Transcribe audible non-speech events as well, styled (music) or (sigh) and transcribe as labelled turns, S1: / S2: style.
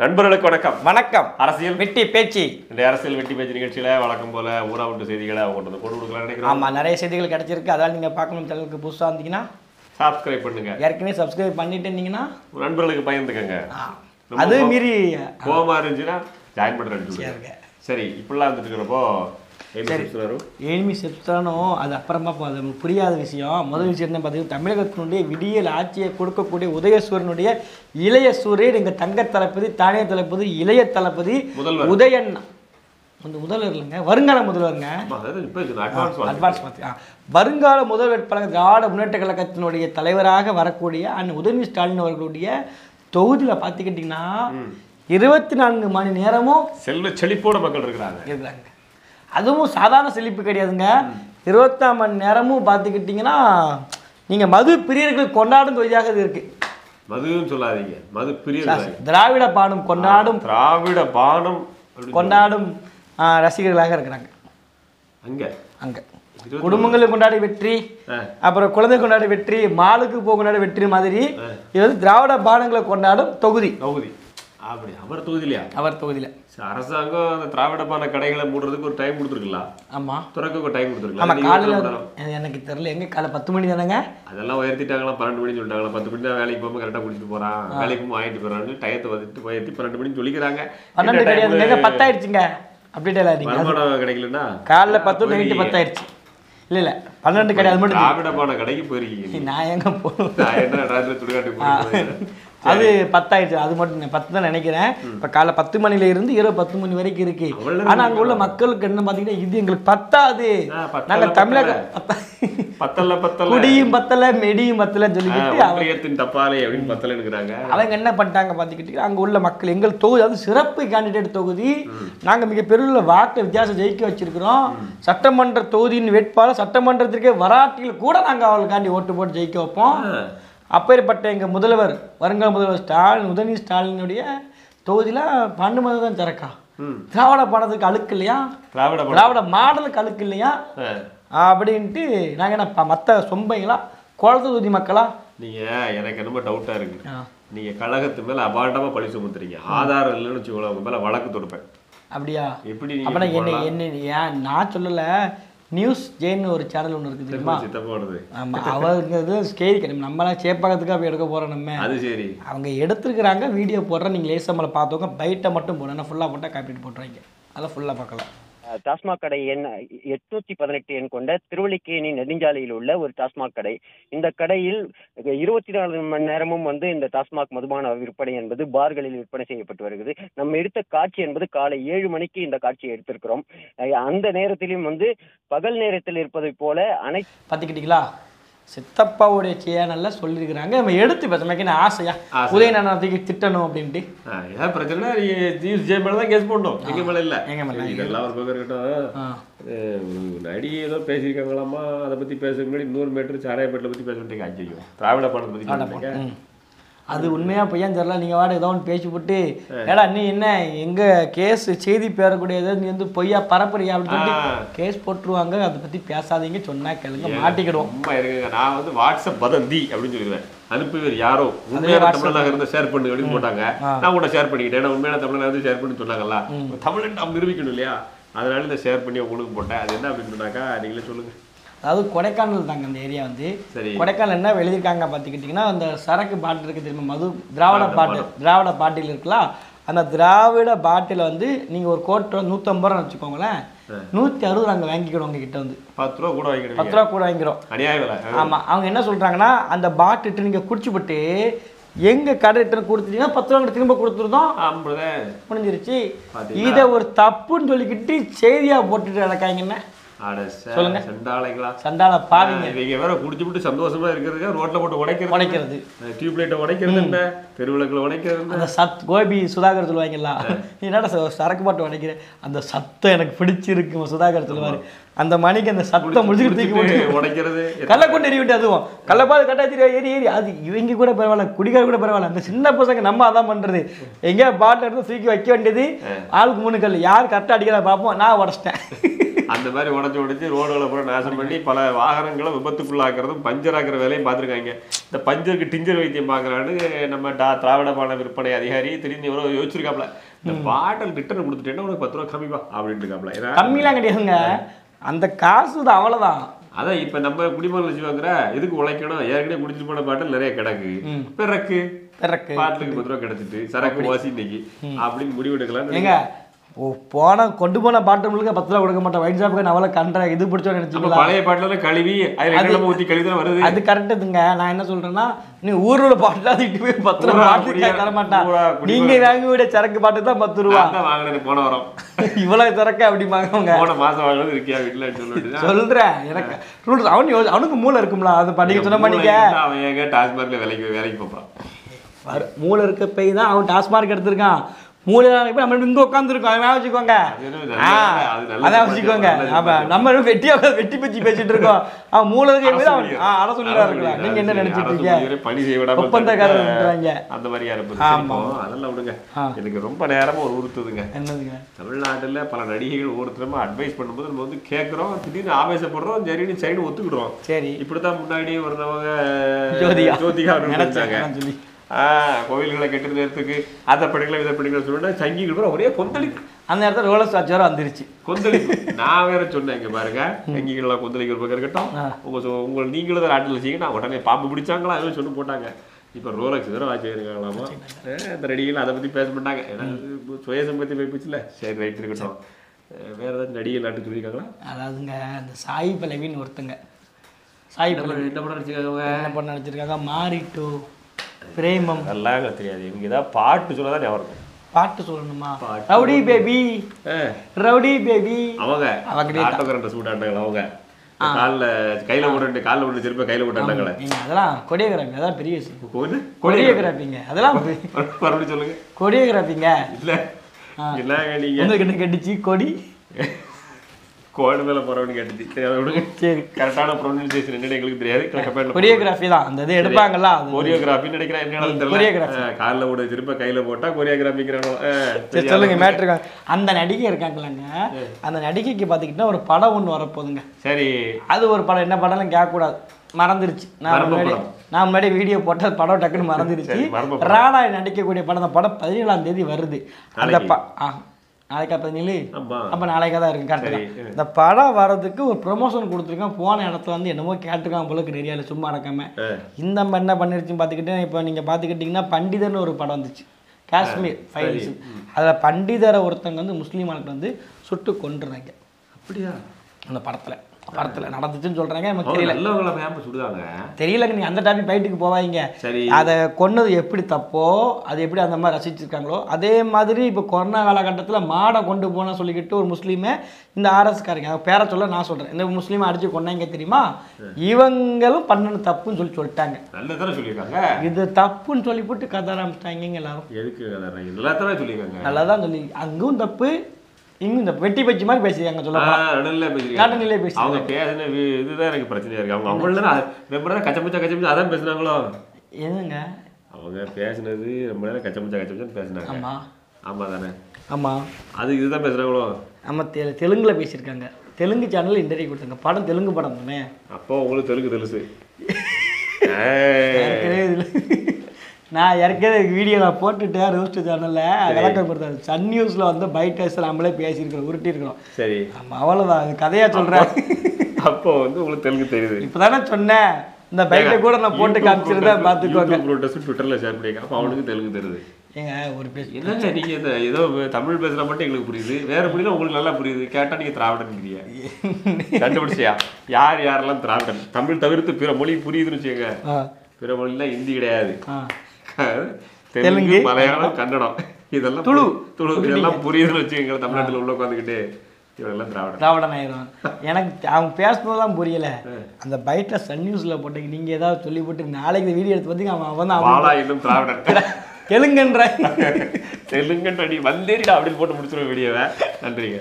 S1: நண்பர்களுக்கு வணக்கம்.
S2: வணக்கம்.
S1: அரசியல்.
S2: வெட்டி பேச்சு.
S1: இந்த அரசியல் வெட்டி பேச்சு நிகழ்ச்சியில வழக்கம் போல ஊரா விட்டு செய்திகளை அவங்க கொண்டு கொண்டு கொடுக்கலாம் நினைக்கிறோம்.
S2: ஆமா நிறைய செய்திகள் கிடைச்சிருக்கு. அதால் நீங்க பார்க்கணும். சேனலுக்கு புதுசா இருந்தீங்கன்னா
S1: சப்ஸ்கிரைப் பண்ணுங்க.
S2: ஏற்கனவே சப்ஸ்கிரைப் பண்ணிட்டு இருந்தீங்க
S1: நண்பர்களுக்கு பயந்துக்கங்க.
S2: அது மீறி
S1: கோவமா இருந்துச்சுன்னா ஜாயின்
S2: சரிங்க.
S1: சரி இப்படிலாம் வந்துட்டு இருக்கிறப்போ
S2: ஏழ்மை செத்தானோ அது அப்புறமா அது புரியாத விஷயம். முதல் விஷயம் என்ன பார்த்தீங்கன்னா தமிழகத்தினுடைய விடியல் ஆட்சியை கொடுக்கக்கூடிய உதயசூரனுடைய இளைய சூரியன் எங்க தங்க தளபதி தானே தளபதி இளைய தளபதி. உதயன். அந்த முதல்வர் இல்லைங்க வருங்கால முதல்வருங்க.
S1: அட்வான்ஸ்
S2: பார்த்து வருங்கால முதல் வேட்பாளர் திராவிட முன்னேற்ற கழகத்தினுடைய தலைவராக வரக்கூடிய அண்ணன் உதயநிதி ஸ்டாலின் அவர்களுடைய தொகுதியில் பார்த்துக்கிட்டிங்கன்னா இருபத்தி நான்கு மணி நேரமும்
S1: செல்வ செழிப்போட மக்கள் இருக்கிறாங்க.
S2: இருக்கிறாங்க. அதுவும் சாதாரண செழிப்பு கிடையாதுங்க. இருபத்தாம் மணி நேரமும் பார்த்துக்கிட்டிங்கன்னா நீங்கள் மது பிரியர்கள் கொண்டாடும் தொகுதியாக இது இருக்கு.
S1: மதுவும் சொல்லாதீங்க. மது பிரியர்
S2: திராவிட பாடும் கொண்டாடும்
S1: திராவிட பானம்
S2: கொண்டாடும் ரசிகர்களாக இருக்கிறாங்க.
S1: அங்க?
S2: அங்கே. குடும்பங்களை கொண்டாடி வெற்றி. அப்புறம் குழந்தை கொண்டாடி வெற்றி மாலுக்கு போக கொண்டாடி வெற்றி மாதிரி இது வந்து திராவிட பானங்களை கொண்டாடும் தொகுதி.
S1: தொகுதி. அப்படி அவர் தொகுதியிலையா?
S2: அவர் தொகுதியில்.
S1: அரசாங்கம் அந்த திராவிட பான கடைகளை மூடுறதுக்கு ஒரு டைம் கொடுத்துருக்கலாம்
S2: ஆமாம்
S1: துறக்க ஒரு டைம் கொடுத்துருக்கலாம்
S2: காலையில் எனக்கு தெரியல. எங்கே காலை பத்து மணி தானேங்க?
S1: அதெல்லாம் உயர்த்திட்டாங்களா? பன்னெண்டு மணி சொல்லிட்டாங்களா? பத்து மணி தான் வேலைக்கு போகாம கரெக்டாக குடிச்சிட்டு போறான். வேலைக்கு போகும் வாங்கிட்டு போறான்னு டயத்தை வந்துட்டு உயர்த்தி பன்னெண்டு மணி சொல்லிக்கிறாங்க.
S2: பன்னெண்டு கிடையாதுங்க பத்தாயிடுச்சுங்க. இல்லாதீங்க
S1: வருமானம் கிடைக்கலன்னா?
S2: காலைல பத்து நைட்டு பத்தாயிடுச்சு. இல்லை இல்லை. பன்னெண்டு கிடையாது மட்டும்.
S1: திராவிட பான கடைக்கு போயிருக்கீங்க
S2: நான் எங்க போகணும்
S1: நான் என்ன ராத்திரி துடுகாட்டு போயிருக்கேன்
S2: அது பத்தாயிடுச்சு. அது மட்டும் பத்து தான் நினைக்கிறேன். இப்போ காலை பத்து மணில இருந்து இரவு பத்து மணி வரைக்கும் இருக்கு. ஆனா அங்க உள்ள மக்களுக்கு என்ன பார்த்தீங்கன்னா இது எங்களுக்கு பத்தாது.
S1: பத்தல,
S2: நாங்க தமிழக
S1: பத்தல பத்தல.
S2: குடியும் பத்தல மெடியும் பத்தலன்னு சொல்லிக்கிட்டு அவ-
S1: ஒன்றியத்தின் தப்பாலே அப்படின்னு பத்தலன்னுக்குறாங்க.
S2: அவங்க என்ன பண்ணிட்டாங்க பார்த்துக்கிட்டு அங்க உள்ள மக்கள் எங்கள் தொகுதி அது சிறப்பு கேண்டிடேட் தொகுதி நாங்க மிக பெரிய வாக்கு வித்தியாசம் ஜெயிக்க வச்சிருக்கிறோம். சட்டமன்ற தொகுதியின் வேட்பாளர் சட்டமன்றத்திற்கே வராட்டியில் கூட நாங்க அவளுக்காண்டி ஓட்டு போட்டு ஜெயிக்க வைப்போம். அப்பேற்பட்ட எங்க முதல்வர் வருங்கால முதல்வர் ஸ்டாலின் உதயநிதி ஸ்டாலினுடைய தொகுதியில பன்னெண்டு மதம் தான் திறக்கா. திராவிட பணத்துக்கு அழுக்கு இல்லையா?
S1: திராவிட
S2: திராவிட மாடலுக்கு அழுக்கு இல்லையா. அப்படின்ட்டு நாங்க என்ன மத்த சொம்பைங்களா குளத்து தொகுதி மக்களா?
S1: நீங்க எனக்கு என்னமோ டவுட்டா இருக்கு.
S2: ஆ.
S1: நீங்க கழகத்து மேல அபாண்டமா பழி சுமத்துறீங்க. ஆதாரம் இல்லைன்னு வச்சுக்கோங்களேன் உங்க மேல வழக்கு தொடுப்பேன்.
S2: அப்படியா?
S1: எப்படி இப்படி
S2: என்ன என்ன ஏன் நான் சொல்லல. நியூஸ் ஜெயின்னு ஒரு சேனல் ஒன்று இருக்குது தெரியுமா?
S1: போடலாம்? சித்தப்போனது
S2: ஆமா அவங்கிறது ஸ்கேரி கிடையாது. நம்மளாம் சேப்பாக்கத்துக்கு அப்படி எடுக்க போறோம் நம்ம.
S1: அது சரி.
S2: அவங்க எடுத்துருக்குறாங்க வீடியோ போடுறேன் நீங்கள் லேசமலை பார்த்தவங்க பைட்டை மட்டும் போடணும் ஃபுல்லாக போட்டால் காப்பிட்டு போட்டுருவாங்க. அதெல்லாம் ஃபுல்லாக பார்க்கலாம்.
S3: டாஸ்மாக் கடை எண் எட்நூத்தி பதினெட்டு எண் கொண்ட திருவள்ளிக்கேணி நெடுஞ்சாலையில் உள்ள ஒரு டாஸ்மாக் கடை. இந்த கடையில் இருபத்தி நாலு மணி நேரமும் வந்து இந்த டாஸ்மாக் மதுபான விற்பனை என்பது பார்களில் விற்பனை செய்யப்பட்டு வருகிறது. நம்ம எடுத்த காட்சி என்பது காலை ஏழு மணிக்கு இந்த காட்சியை எடுத்திருக்கிறோம். அந்த நேரத்திலும் வந்து பகல் நேரத்தில் இருப்பதை போல அனைத்து
S2: பார்த்துக்கிட்டீங்களா? சித்தப்பாவுடைய சேனலில் சொல்லியிருக்கிறாங்க நம்ம எடுத்து பேச என்ன ஆசையா?
S1: ஆசை.
S2: உதயநாதத்துக்கு திட்டணும் அப்படின்ட்டு.
S1: ஏதாவது பிரச்சனை? ஜீஸ் ஜெய மேல தான் கேஸ் போடணும். எங்க மேல இல்ல.
S2: எங்க மேல
S1: இதெல்லாம் ஒரு பக்கம் இருக்கட்டும். நடி ஏதோ பேசியிருக்காங்களாமா அதை பத்தி பேசுறதுக்கு முன்னாடி இன்னொரு மேட்டர் சாராயப்பேட்டில் பத்தி பேச வேண்டிய ஐயோ திராவிட பணத்தை பத்தி.
S2: அது உண்மையா பொய்யான்னு தெரியல. நீங்க வாட ஏதோ ஒன்று பேசி போட்டு ஏடா நீ என்ன எங்க கேஸ் செய்தி பேரக்கூடியது நீ வந்து பொய்யா பரப்புறியா? அப்படின்னு. சொல்லிட்டு கேஸ் போட்டுருவாங்க. அதை பத்தி பேசாதீங்க சொன்னா கேளுங்க மாட்டிக்கிடுவோம்.
S1: இருக்குங்க நான் வந்து வாட்ஸ்அப் வதந்தி அப்படின்னு சொல்லிடுவேன் அனுப்புவர் யாரோ? உண்மையான தமிழனாக இருந்தா ஷேர் பண்ணு அப்படின்னு போட்டாங்க. நான் கூட ஷேர் பண்ணிக்கிட்டேன். ஏன்னா உண்மையான தமிழனாக இருந்து ஷேர் பண்ணி சொன்னாங்கல்ல. தமிழன் நாம் நிரூபிக்கணும் இல்லையா? அதனால இந்த ஷேர் பண்ணி உங்களுக்கு போட்டேன். அது என்ன அப்படின்னு சொன்னாக்கா நீங்களே சொல்லுங்க.
S2: அதாவது கொடைக்கானல் தாங்க அந்த ஏரியா வந்து. கொடைக்கானல் என்ன எழுதியிருக்காங்க பார்த்துக்கிட்டிங்கன்னா அந்த சரக்கு பாட்டில் இருக்கு தெரியுமா மது திராவிட பாட்டில் திராவிட பாட்டில் இருக்கலாம் அந்த திராவிட பாட்டில் வந்து நீங்கள் ஒரு கோட்டை நூற்றம்பது ரூபா வச்சுக்கோங்களேன் நூற்றி அறுபது அங்கே வாங்கிக்கிறோம் உங்ககிட்ட வந்து.
S1: பத்து ரூபா கூட வாங்கிடுவீங்க
S2: பத்து ரூபா கூட வாங்கிக்கிறோம். ஆமாம் அவங்க என்ன சொல்கிறாங்கன்னா அந்த பாட்டிட்டு நீங்கள் குடிச்சுப்பட்டு எங்கள் கடை ரிட்டர்ன் கொடுத்துட்டீங்கன்னா பத்து ரூபா திரும்ப கொடுத்துருந்தோம். முடிஞ்சிருச்சு? இதை ஒரு தப்புன்னு சொல்லிக்கிட்டு செய்தியாக போட்டுட்டு நடக்காங்கன்னு
S1: அட சே- செண்டாளைங்களா
S2: சண்டால பாவிங்க.
S1: இவங்க வேற குடிச்சுட்டு சந்தோஷமா இருக்கிறதுக்கு ரோட்ல போட்டு உடைக்கிறது
S2: உடைக்கிறது.
S1: டியூப் லைட்டை உடைக்கிறது என்ன? தெருவிளக்குல உடைக்கிறது
S2: அந்த சத் கோபி சுதாகர் சொல்லுவாங்கல்ல. என்னடா சரக்கு பாட்டு உடைக்கிற? அந்த சத்தம் எனக்கு பிடிச்சிருக்கு சுதாகர் சொல்லுவாரு. அந்த மணிக்கு அந்த சத்தம்
S1: குடிச்சிட்டு உடைக்கிறது.
S2: கள்ள கொண்டு எறி விட்டு அதுவும். கள்ளப்பாது கட்டாச்சு ஏறி ஏறி அது இவங்க கூட பரவாயில்ல குடிக்கார கூட பரவாயில்ல. அந்த சின்ன பசங்க நம்ம அதான் பண்றது. எங்கேயா பாட்டில் எடுத்து தூக்கி வைக்க வேண்டியது ஆளுக்கு மூணு கல். யார் கரெக்டாக அடிக்கிறா பார்ப்போம். நான் உடச்சிட்டேன்.
S1: அந்த மாதிரி உடச்சு உடச்சு ரோடுகளை பூரா நாசம் பண்ணி பல வாகனங்களை விபத்துக்குள்ளாக்குறதும் பஞ்சர் ஆக்குற வேலையும் பார்த்துருக்காங்க. இந்த பஞ்சருக்கு டிஞ்சர் வைத்தியம் பார்க்கறான்னு நம்ம டா திராவிட பான விற்பனை அதிகாரி திடீர்னு எவ்வளோ யோசிச்சிருக்காப்ல. இந்த பாட்டில் ரிட்டர்ன் கொடுத்துட்டேன்னா உனக்கு பத்து ரூபா கம்மிப்பா அப்படின்ட்டு இருக்காப்ல. ஏன்னா
S2: கம்மிலாம் கிடையாதுங்க. அந்த காசு தான் அவ்வளோதான்
S1: அதான் இப்ப நம்ம குடிமகன் வச்சு வாங்குற எதுக்கு உழைக்கணும்? ஏற்கனவே குடிச்சிட்டு போன பாட்டில் நிறைய கிடக்கு. பிறக்கு பாட்டிலுக்கு பத்து ரூபா கிடைச்சிட்டு சரக்கு வாசி இன்னைக்கு. அப்படின்னு முடிவு எடுக்கலாம்
S2: ஏங்க ஓ போன கொண்டு போன பாட்டிலுக்கு பத்து ரூபா கொடுக்க மாட்டேன் ஒயின் ஷாப்புக்கு நான் கண்ட இது பிடிச்சோன்னு நினச்சிக்கலாம்
S1: பழைய பாட்டில கழுவி எண்ணெய் ஊத்தி கழுவி தான் வருது?
S2: அது கரெக்டுதுங்க நான் என்ன சொல்றேன்னா நீ ஊர்ல உள்ள பாட்டில் அது இட்டு போய் பத்து ரூபா
S1: ஊரா குடியா-
S2: தர மாட்டான்
S1: ஊரா குடியா-
S2: நீங்க வாங்கி விட சரக்கு பாட்டு தான் பத்து ரூபா.
S1: வாங்கினேன் போன வாரம். (laughs)
S2: இவ்வளவு சரக்கு அப்படி வாங்குவாங்க.
S1: போன மாசம் வாங்கினது இருக்கியா வீட்டுல.
S2: சொல்றேன். எனக்கு ரூல்ஸ் அவன் அவனுக்கு மூளை இருக்கும்ல. அது பண்ணிக்க சொன்ன பண்ணிக்க
S1: அவன் எங்க டாஸ்மார்க்ல வேலைக்கு வேலைக்கு
S2: வரு- மூளை இருக்க போய் தான் அவன் டாஸ்மார்க் எடுத்திருக்கான். மூளை போய் நம்ம இங்க உட்காந்துருக்கோம் வச்சுக்கோங்க.
S1: அது அது நல்ல
S2: அதான் வச்சுக்கோங்க. அப்ப. நம்ம வெட்டி வெட்டி பச்சி பேசிட்டு இருக்கோம். அவன் மூளை இருக்க போய் அவன்
S1: அரசு
S2: ஆ, அரசு
S1: ஊழியர்.
S2: ஊழியரா இருக்கலாம்.
S1: அரசு
S2: நீங்க என்ன. நினைச்சிட்டு இருக்கீங்க?
S1: பணி செய்ய தடுக்க-
S2: இருக்கிறாங்க.
S1: அந்த மாதிரி யாரும்
S2: ஆமா.
S1: அதெல்லாம் விடுங்க. எனக்கு ரொம்ப நேரமா ஒரு உறுத்துதுங்க.
S2: என்னதுங்க?
S1: தமிழ்நாட்டுல பல நடிகைகள் ஒவ்வொருத்தரமா அட்வைஸ் பண்ணும்போது நம்ம வந்து கேட்குறோம் திடீர்னு ஆவேசப்படுறோம். சரின்னு சைடு ஒத்துக்கிடுறோம்.
S2: சரி.
S1: இப்படித்தான் முன்னாடி ஒருத்தவங்க
S2: ஜோதிகா.
S1: ஜோதிகா நினைச்சாங்க கோவில்களை கெட்டு நேரத்துக்கு அதை படிக்கலாம் இதை படிக்கலாம் சொல்லிட்டு சங்கிகள் பூரா ஒரே கொந்தளிப்பு.
S2: அந்த இடத்துல ரோலர் ஸ்டாச் வேற வந்துருச்சு.
S1: கொந்தளிப்பு. (laughs) நான் வேற சொன்னேன் இங்க பாருங்க சங்கிகள்லாம் கொந்தளிக்கிற பக்கம் இருக்கட்டும். உங்க சொ- உங்க நீங்களும் தான் நாட்டில் வச்சீங்க நான் உடனே பாம்பு பிடிச்சாங்களா? அதுவும் சொல்லி போட்டாங்க. இப்போ ரோலக்ஸ் வேற வாட்ச் இருக்காங்களாமா? அந்த நடிகைகள் அதை பத்தி பேச மாட்டாங்க. ஏன்னா சுயசம் பத்தி போயிடுச்சுல சரி ரைட் இருக்கட்டும். வேற ஏதாவது நடிகை நாட்டு சொல்லியிருக்காங்களா?
S2: அதாவதுங்க அந்த சாய் பல்லவின்னு ஒருத்தங்க. சாய்
S1: பண்ண- என்ன பண்ண நடிச்சிருக்காங்க
S2: என்ன பண்ண நடிச்சிருக்காங்க? மாறிட்டு பிரேமம்.
S1: எனக்கு தெரியாது. இவங்க ஏதாவது பாட்டு சொன்னா தான் ஞாபகம்
S2: பாட்டு சொல்லணுமா. Rowdy baby. Rowdy baby.
S1: அவங்க.
S2: அவங்க
S1: ஆட்டோக்காரன் சூட்டாண்டாங்களா அவங்க. காலில் கையில போட்டு காலில் போட்டு திருப்பி கையில போட்டாங்களே
S2: அதெல்லாம் கொடியோகிராஃபி அதான் பெரிய விஷயம்.
S1: கொடிய
S2: கொடியோகிராஃபிங்க. அதெல்லாம்
S1: மறுபடியும் சொல்லுங்க.
S2: கொடியோகிராஃபிங்க.
S1: இல்ல. இல்லங்க நீங்க.
S2: உங்களுக்கு என்ன கட்டுச்சு கொடி.
S1: கோடு மேல போறவனு கேட்டுச்சு சரி அதை விடுங்க. (laughs)
S2: சரி.
S1: கரெக்டான ப்ரொனன்சியேஷன் என்னன்னு எங்களுக்கு தெரியாது.
S2: கொரியோகிராஃபி தான். அந்த இது எடுப்பாங்கல்ல அது
S1: கொரியோகிராஃபி நினைக்கிறேன். என்ன தெரியல. அஹ் கால்ல விட திரும்ப கையில போட்டா கொரியோகிராஃபிங்கிறானோ
S2: சரி சொல்லுங்க மேட்ரு அந்த நடிகை இருக்காங்களாங்க அந்த நடிகைக்கு பார்த்துக்கிட்டா ஒரு படம் ஒன்று வரப்போகுதுங்க.
S1: சரி.
S2: அது ஒரு படம் என்ன படம்னு கேட்கக்கூடாது. மறந்துருச்சு. நான் முன்னாடி. நான் முன்னாடி வீடியோ போட்ட படம் டக்குன்னு மறந்துருச்சு. ராணா நடிக்கக்கூடிய படம் அந்த படம் பதினேழாம் தேதி வருது. அந்த? ப நாளைக்கா பதினேழு அப்போ நாளைக்கா தான் இருக்கு கரெக்டாக. இந்த படம் வர்றதுக்கு ஒரு ப்ரொமோஷன் கொடுத்துருக்கான். போன இடத்துல வந்து என்னமோ கேட்டுருக்கான் போலக்கு நிறைய சும்மா அடக்காம
S1: அஹ்
S2: இந்த நம்ம என்ன பண்ணிருச்சுன்னு பார்த்துக்கிட்டே இப்போ நீங்கள் பார்த்துக்கிட்டிங்கன்னா பண்டிதர்னு ஒரு படம் வந்துச்சு. காஷ்மீர் ஃபைல்ஸ் அதில் பண்டிதரை ஒருத்தங்க வந்து முஸ்லீம் ஆளுக்கு வந்து சுட்டு கொண்டுறாங்க
S1: அப்படியா?
S2: அந்த படத்தில். படத்தில் நடந்துச்சுன்னு சொல்கிறாங்க
S1: அவங்க
S2: தெரியல.
S1: சுடுதாங்க.
S2: தெரியலங்க நீ அந்த டாபிக் ஃபைட்டுக்கு போவாங்க
S1: சரி.
S2: அதை கொன்னது எப்படி தப்போ அது எப்படி அந்த மாதிரி ரசிச்சிருக்காங்களோ அதே மாதிரி இப்போ கொரோனா காலகட்டத்தில் மாடை கொண்டு போன சொல்லிக்கிட்டு ஒரு முஸ்லீமே இந்த ஆர்எஸ்காரங்க பேரை சொல்ல நான் சொல்கிறேன் இந்த முஸ்லீமை அடிச்சு கொண்டாங்க தெரியுமா? இவங்களும் பண்ணது தப்புன்னு சொல்லி சொல்லிட்டாங்க.
S1: சொல்லியிருக்காங்க.
S2: இது தப்புன்னு சொல்லி போட்டு கதை ஆரம்பிச்சிட்டாங்க எல்லாரும்.
S1: எதுக்கு தானே
S2: நல்லா தான் சொல்லி அங்கும் தப்பு இன்னும் இந்த வெட்டி பச்சி மாதிரி பேசியிருக்காங்க சொல்ல
S1: நடுநிலை பேசியிருக்காங்க
S2: நடுநிலை பேசி
S1: அவங்க பேசின இதுதான் எனக்கு பிரச்சனையா இருக்கு. அவங்க அவங்கள ரொம்ப நேரம் கச்சமுச்சா கச்சமுச்சா அதான் பேசுனாங்களோ?
S2: எதுங்க
S1: அவங்க பேசினது ரொம்ப நேரம் கச்சமுச்சா கச்சமுச்சான்னு பேசுனாங்க.
S2: ஆமா.
S1: ஆமாம் தானே?
S2: ஆமாம்
S1: அது இதுதான் பேசுகிறாங்களோ
S2: ஆமாம் தெ தெலுங்கில் பேசியிருக்காங்க. தெலுங்கு சேனலில் இன்டர்வியூ கொடுத்தாங்க. படம் தெலுங்கு படம் தானே?
S1: அப்போ உங்களுக்கு தெலுங்கு
S2: தெலுசு. (laughs) நான் ஏற்கனவே வீடியோ நான் போட்டுட்டேன் ரோஸ்ட் சேனலில் விளக்கம் கொடுத்தாரு. சன் நியூஸில் வந்து பைட்டர்ஸ் நம்மளே பேசியிருக்கிறோம் உருட்டியிருக்கிறோம்.
S1: சரி.
S2: ஆமாம் அவ்வளோதான் அது கதையாக சொல்கிறேன்
S1: அப்போ வந்து உங்களுக்கு தெலுங்கு தெரியுது.
S2: இப்போ தானே சொன்னேன். இந்த பைட்டை கூட நான் போட்டு காமிச்சிருந்தேன் பார்த்துக்கோங்க
S1: ட்விட்டர்ல ஷேர் பண்ணிருக்கேன் அப்போ அவனுக்கு தெலுங்கு தெரியுது.
S2: ஏங்க ஒரு பேச
S1: என்னங்க நீங்க இந்த ஏதோ தமிழ் பேசுற மட்டும் எங்களுக்கு புரியுது. வேற புரியல உங்களுக்கு நல்லா புரியுது. கேட்டா நீங்க திராவிடன்ங்கிறீங்க கண்டுபிடிச்சியா? யார் யாரெல்லாம் திராவிடன்? தமிழ் தவிர்த்து பிற மொழி புரியுதுன்னு வச்சுக்கோங்க. பிற மொழில ஹிந்தி கிடையாது. தெலுங்கு மலையாளம் கன்னடம். இதெல்லாம்
S2: துளு.
S1: துளு. இதெல்லாம் புரியுதுன்னு வச்சுக்கோங்க தமிழ்நாட்டுல உள்ள உட்காந்துக்கிட்டு இவரெல்லாம் திராவிடன்
S2: திராவிடன் ஆயிரும் எனக்கு அவங்க பேசுனதெல்லாம் புரியல. அந்த பைட்டை சன் நியூஸில் போட்டு நீங்கள் ஏதாவது சொல்லி போட்டு நாளைக்கு வீடியோ எடுத்து வந்து அவன் தான் அவன்
S1: இன்னும் திராவிடன்
S2: தெலுங்குன்ற. (laughs)
S1: தெலுங்குன்னு அடி. வந்தேரிடா அப்படின்னு போட்டு முடிச்சிருவேன் வீடியோவை. நன்றிங்க.